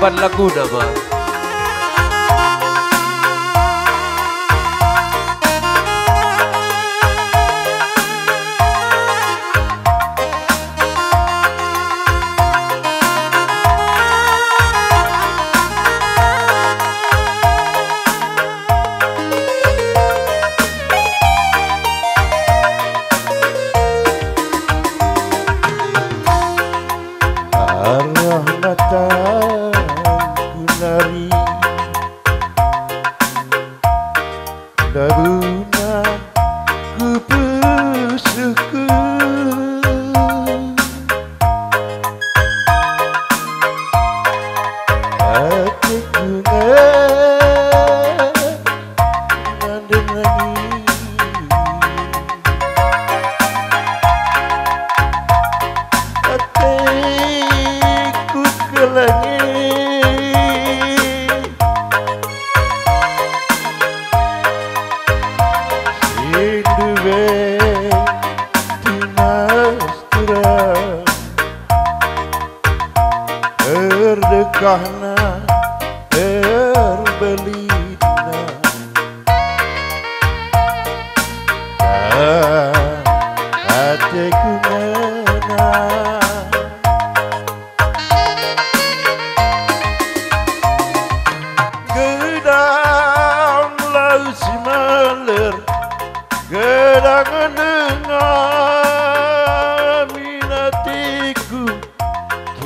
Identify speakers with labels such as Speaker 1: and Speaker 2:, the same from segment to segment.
Speaker 1: Kaiban Laguna mah.
Speaker 2: Nari.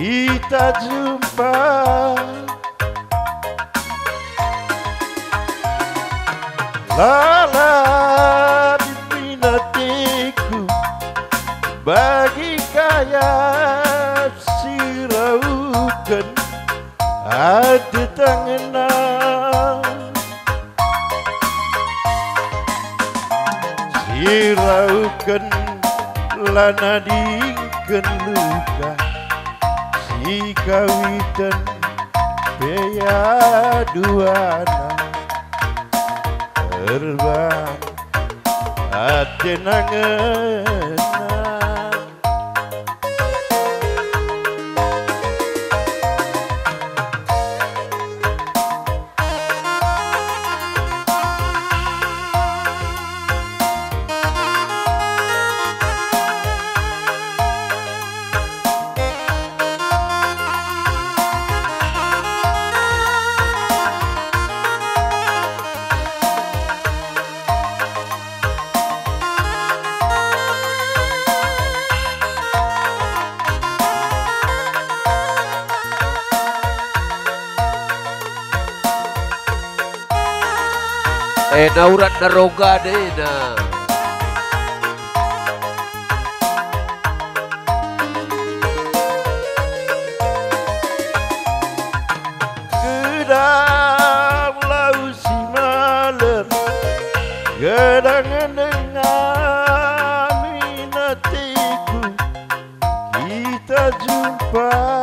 Speaker 2: Kita jumpa. Lala di minatiku Bagi kaya siraukan Hati tangan Siraukan lana dingken luka Si kawitan Pea duana. Terbang Hati
Speaker 1: Eh naurat naroga deh na.
Speaker 2: Gedang laut si maler Gedang dengan minatiku Kita jumpa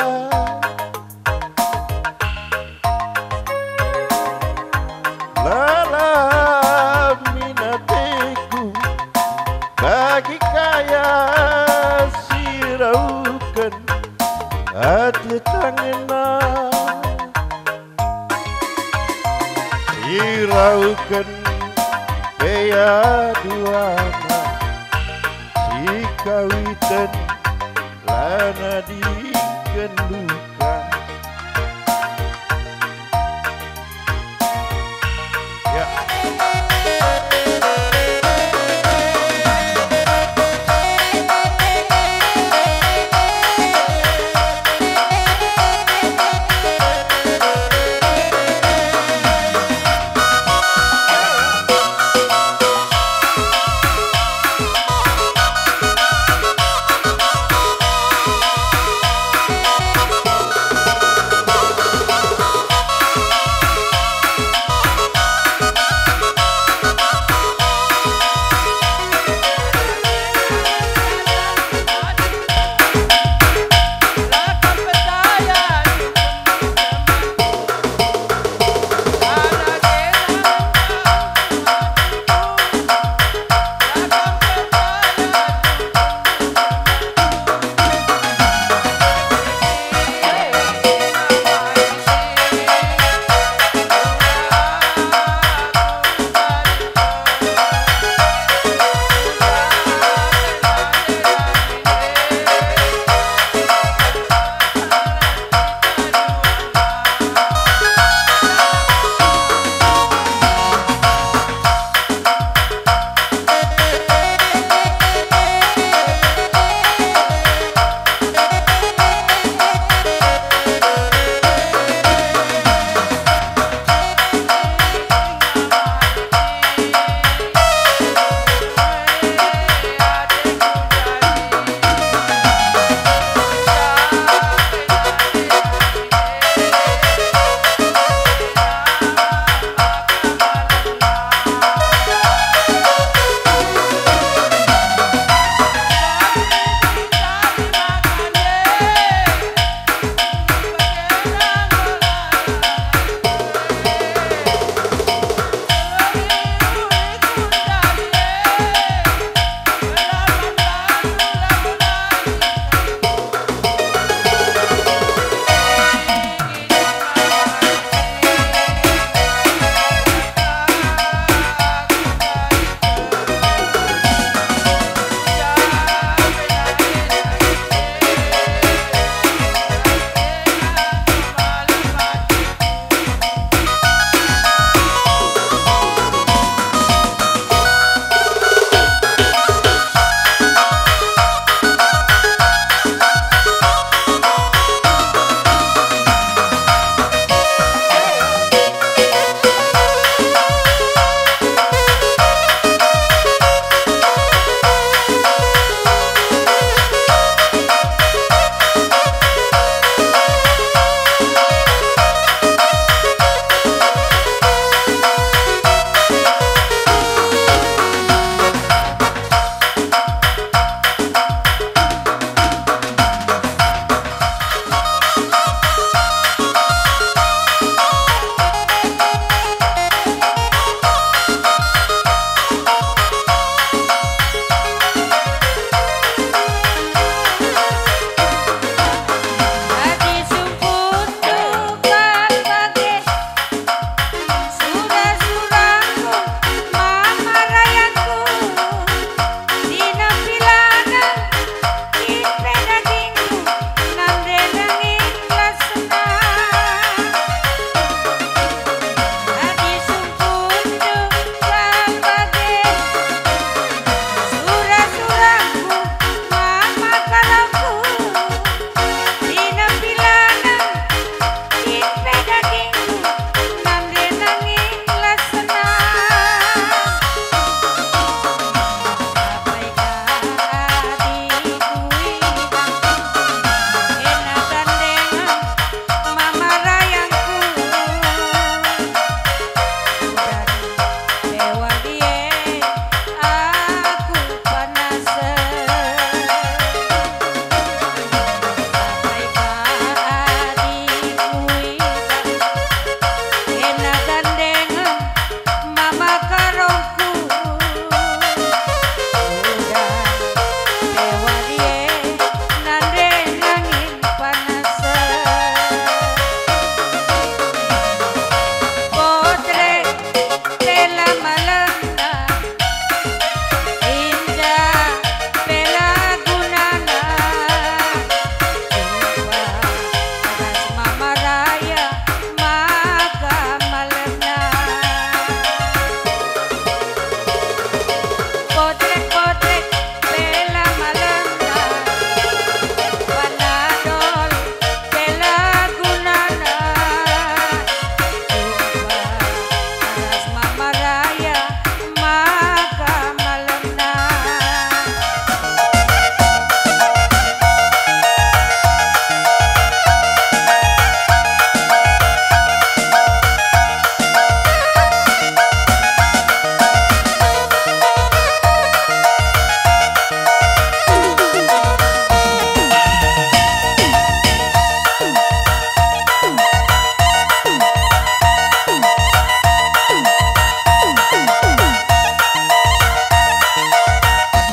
Speaker 2: Hati tanginan Hiraukan Kaya dua Jika witan Lana dikenduk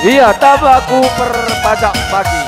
Speaker 1: Iya, tabaku perpajak pagi.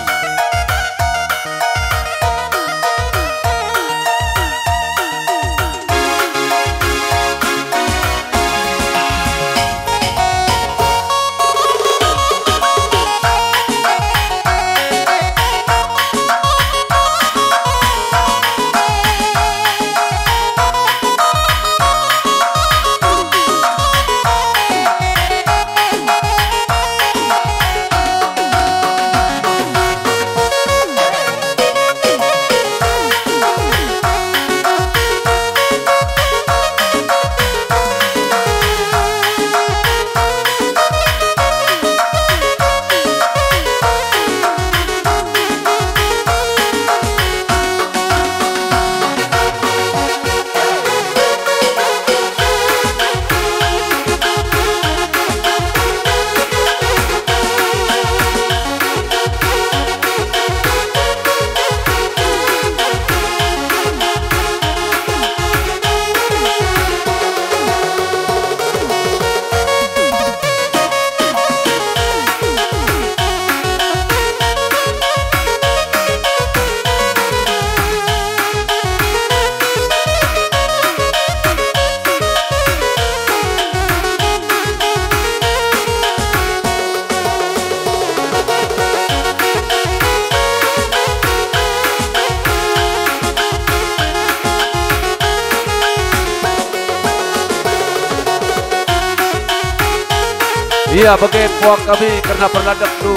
Speaker 1: Iya, bagi puak kami karena berladap tu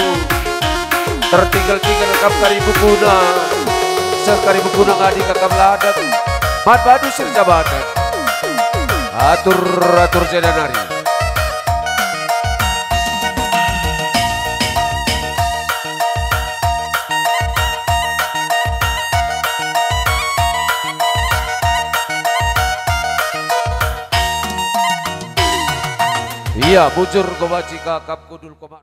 Speaker 1: tertinggal-tinggal kam karibu guna sekaribu guna ngadi kakam ladap mat badu sirja badat atur atur Iya, bujur kobacika kap kudul komak